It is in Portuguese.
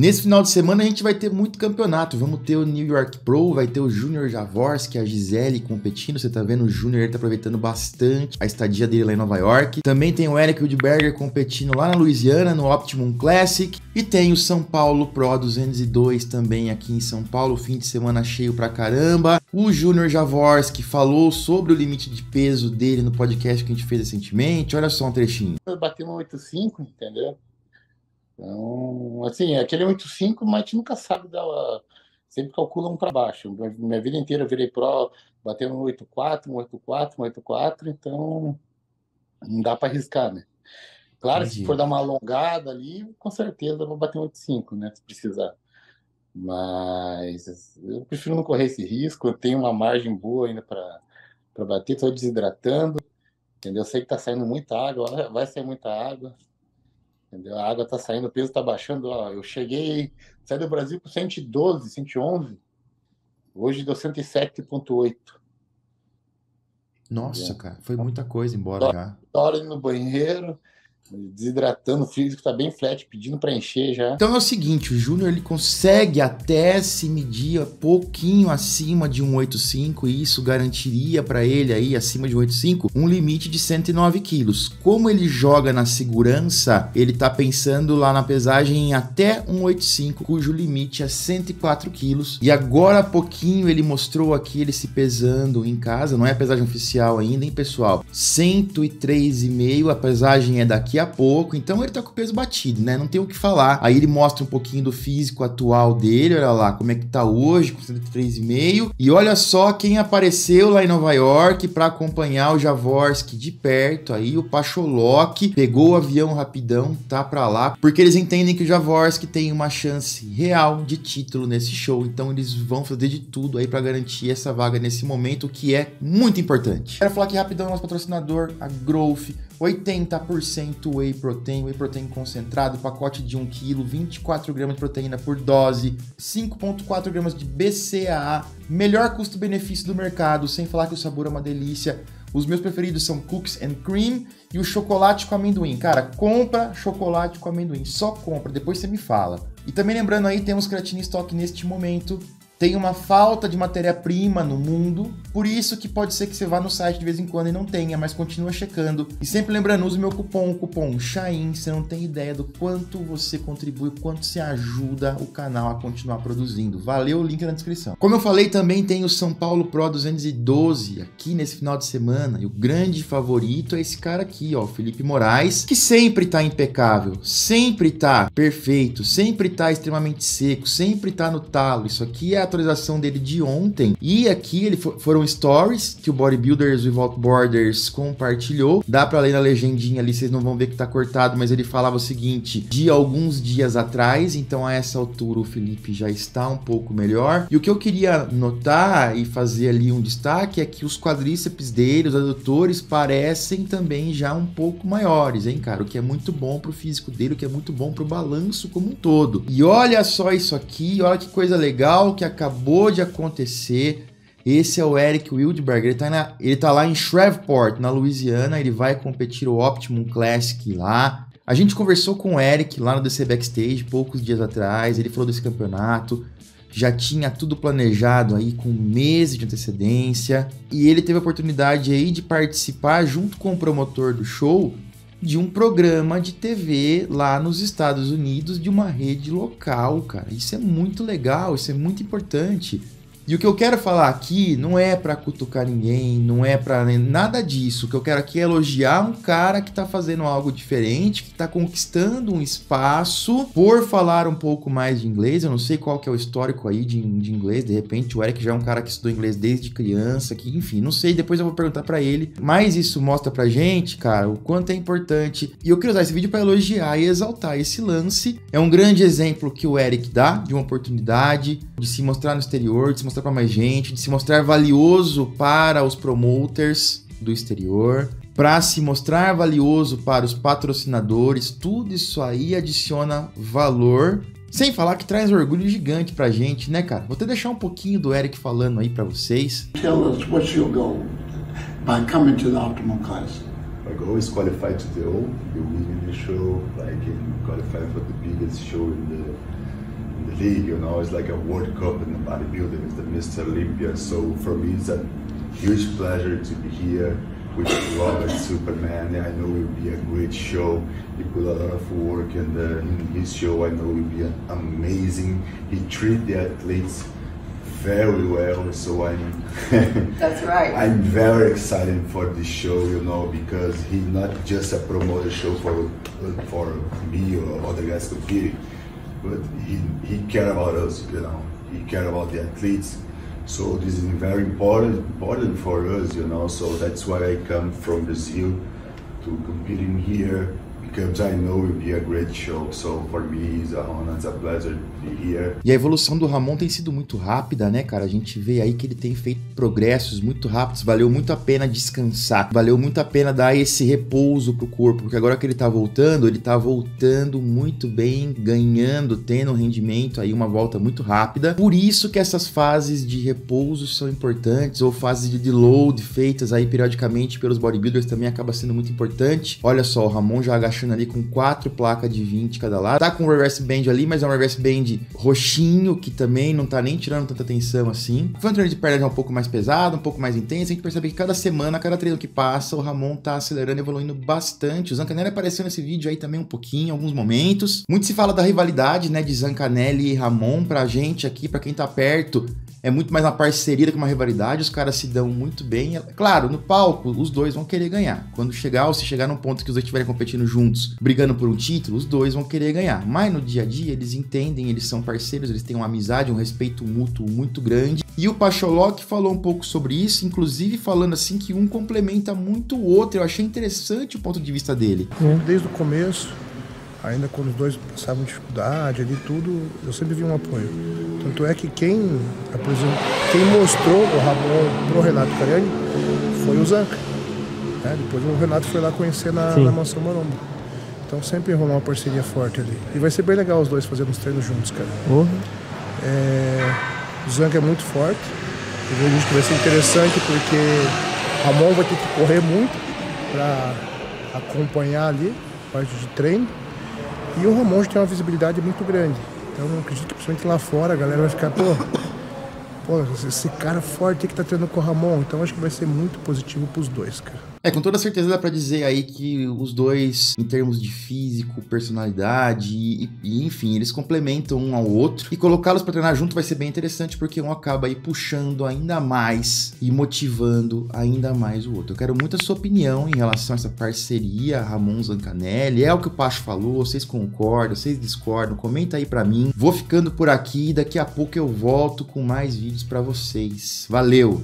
Nesse final de semana a gente vai ter muito campeonato. Vamos ter o New York Pro, vai ter o Junior Javorski, a Gisele competindo. Você tá vendo o Junior, ele tá aproveitando bastante a estadia dele lá em Nova York. Também tem o Eric Woodberger competindo lá na Louisiana, no Optimum Classic. E tem o São Paulo Pro 202 também aqui em São Paulo, fim de semana cheio pra caramba. O Junior Javorski falou sobre o limite de peso dele no podcast que a gente fez recentemente. Olha só um trechinho. Eu bati no 85, entendeu? Então, assim, aquele 85, mas a gente nunca sabe dar. Sempre calcula um para baixo. Minha vida inteira eu virei pro, batendo no 84, um 84, um 84, então não dá para arriscar, né? Claro, Entendi. se for dar uma alongada ali, com certeza eu vou bater um 85, né? Se precisar. Mas eu prefiro não correr esse risco. Eu tenho uma margem boa ainda para bater, estou desidratando, entendeu? Eu sei que está saindo muita água, vai sair muita água. Entendeu? A água está saindo, o peso está baixando. Ó, eu cheguei, saí do Brasil com 112, 111. Hoje deu 107,8. Nossa, entendeu? cara, foi muita coisa embora já. Hora no banheiro, desidratando, o físico tá bem flat, pedindo para encher já. Então é o seguinte, o Júnior ele consegue até se medir pouquinho acima de 185 e isso garantiria para ele aí acima de 185 um limite de 109 quilos. Como ele joga na segurança, ele tá pensando lá na pesagem em até 185, cujo limite é 104 quilos. E agora há pouquinho ele mostrou aqui ele se pesando em casa, não é a pesagem oficial ainda, hein, pessoal? 103,5, a pesagem é daqui a pouco, então ele tá com o peso batido, né? Não tem o que falar. Aí ele mostra um pouquinho do físico atual dele, olha lá como é que tá hoje, com 103,5. E olha só quem apareceu lá em Nova York para acompanhar o Javorski de perto aí, o Pacholok, pegou o avião rapidão, tá para lá, porque eles entendem que o Javorski tem uma chance real de título nesse show, então eles vão fazer de tudo aí para garantir essa vaga nesse momento, que é muito importante. Quero falar aqui rapidão nosso patrocinador, a Growth 80% whey protein, whey protein concentrado, pacote de 1 kg, 24 gramas de proteína por dose, 5.4 gramas de BCAA, melhor custo-benefício do mercado, sem falar que o sabor é uma delícia. Os meus preferidos são cookies and cream e o chocolate com amendoim. Cara, compra chocolate com amendoim, só compra, depois você me fala. E também lembrando aí, temos creatina em estoque neste momento tem uma falta de matéria-prima no mundo, por isso que pode ser que você vá no site de vez em quando e não tenha, mas continua checando. E sempre lembrando, use meu cupom, o cupom SHAIN, você não tem ideia do quanto você contribui, quanto você ajuda o canal a continuar produzindo. Valeu, o link na descrição. Como eu falei, também tem o São Paulo Pro 212 aqui nesse final de semana, e o grande favorito é esse cara aqui, ó, Felipe Moraes, que sempre tá impecável, sempre tá perfeito, sempre tá extremamente seco, sempre tá no talo. Isso aqui é a atualização dele de ontem. E aqui ele foram stories que o Bodybuilders Without Borders compartilhou. Dá para ler na legendinha ali, vocês não vão ver que tá cortado, mas ele falava o seguinte: de alguns dias atrás, então a essa altura o Felipe já está um pouco melhor. E o que eu queria notar e fazer ali um destaque é que os quadríceps dele, os adutores, parecem também já um pouco maiores, hein, cara? O que é muito bom pro físico dele, o que é muito bom pro balanço como um todo. E olha só isso aqui, olha que coisa legal que acabou de acontecer. Esse é o Eric Wildberg, ele tá, ele tá lá em Shreveport, na Louisiana, ele vai competir o Optimum Classic lá. A gente conversou com o Eric lá no DC Backstage poucos dias atrás, ele falou desse campeonato, já tinha tudo planejado aí com meses de antecedência, e ele teve a oportunidade aí de participar junto com o promotor do show de um programa de TV lá nos Estados Unidos de uma rede local, cara. Isso é muito legal, isso é muito importante. E o que eu quero falar aqui não é para cutucar ninguém, não é para nada disso. O que eu quero aqui é elogiar um cara que tá fazendo algo diferente, que tá conquistando um espaço por falar um pouco mais de inglês. Eu não sei qual que é o histórico aí de, de inglês, de repente o Eric já é um cara que estudou inglês desde criança, que enfim, não sei, depois eu vou perguntar para ele. Mas isso mostra pra gente, cara, o quanto é importante. E eu queria usar esse vídeo para elogiar e exaltar esse lance. É um grande exemplo que o Eric dá de uma oportunidade de se mostrar no exterior, de se mostrar mostrar para mais gente, de se mostrar valioso para os promoters do exterior, para se mostrar valioso para os patrocinadores, tudo isso aí adiciona valor. Sem falar que traz orgulho gigante pra gente, né, cara? Vou até deixar um pouquinho do Eric falando aí para vocês. Tell us what's your goal by coming to the Optimum Class. My goal is qualify to the O, be winning the show, like qualify for the biggest show in the league, you know, it's like a World Cup in the bodybuilding, it's the Mr. Olympia. So for me, it's a huge pleasure to be here with Robert Superman. I know it will be a great show. He put a lot of work in, the, in his show. I know it will be amazing. He treat the athletes very well. So I'm That's right. I'm very excited for this show, you know, because he's not just a promoter show for for me or other guys competing, but he he care about us, you know. He care about the athletes. So this is very important important for us, you know. So that's why I come from Brazil to competing here E a evolução do Ramon tem sido muito rápida, né, cara? A gente vê aí que ele tem feito progressos muito rápidos. Valeu muito a pena descansar. Valeu muito a pena dar esse repouso pro corpo, porque agora que ele tá voltando, ele tá voltando muito bem, ganhando, tendo um rendimento aí, uma volta muito rápida. Por isso que essas fases de repouso são importantes, ou fases de deload feitas aí periodicamente pelos bodybuilders também acaba sendo muito importante. Olha só, o Ramon já ali com quatro placas de 20 cada lado. Tá com o reverse band ali, mas é um reverse band roxinho, que também não tá nem tirando tanta atenção assim. Foi um treino de perna já um pouco mais pesado, um pouco mais intenso. A gente percebe que cada semana, cada treino que passa, o Ramon tá acelerando evoluindo bastante. O Zancanelli apareceu nesse vídeo aí também um pouquinho, em alguns momentos. Muito se fala da rivalidade, né, de Zancanelli e Ramon pra gente aqui, pra quem tá perto é muito mais uma parceria do que uma rivalidade, os caras se dão muito bem. Claro, no palco, os dois vão querer ganhar. Quando chegar, ou se chegar num ponto que os dois estiverem competindo juntos, brigando por um título, os dois vão querer ganhar. Mas no dia a dia, eles entendem, eles são parceiros, eles têm uma amizade, um respeito mútuo muito grande. E o Pacholok falou um pouco sobre isso, inclusive falando assim que um complementa muito o outro. Eu achei interessante o ponto de vista dele. Desde o começo, ainda quando os dois passavam dificuldade ali tudo, eu sempre vi um apoio. Tanto é que quem, quem mostrou o Ramon pro Renato Cariani foi o Zanca. Né? Depois o Renato foi lá conhecer na, na Mansão Maromba. Então sempre rolou uma parceria forte ali. E vai ser bem legal os dois fazendo os treinos juntos, cara. Uhum. É, o Zanca é muito forte. Eu vejo que vai ser interessante porque Ramon vai ter que correr muito para acompanhar ali, parte de treino. E o Ramon já tem uma visibilidade muito grande. Então eu acredito que principalmente lá fora a galera vai ficar, pô, pô, esse cara forte que tá treinando com o Ramon. Então acho que vai ser muito positivo pros dois, cara. É, com toda certeza dá pra dizer aí que os dois, em termos de físico, personalidade e, e enfim, eles complementam um ao outro. E colocá-los pra treinar junto vai ser bem interessante porque um acaba aí puxando ainda mais e motivando ainda mais o outro. Eu quero muito a sua opinião em relação a essa parceria Ramon Zancanelli. É o que o Pacho falou, vocês concordam, vocês discordam? Comenta aí pra mim. Vou ficando por aqui, daqui a pouco eu volto com mais vídeos pra vocês. Valeu!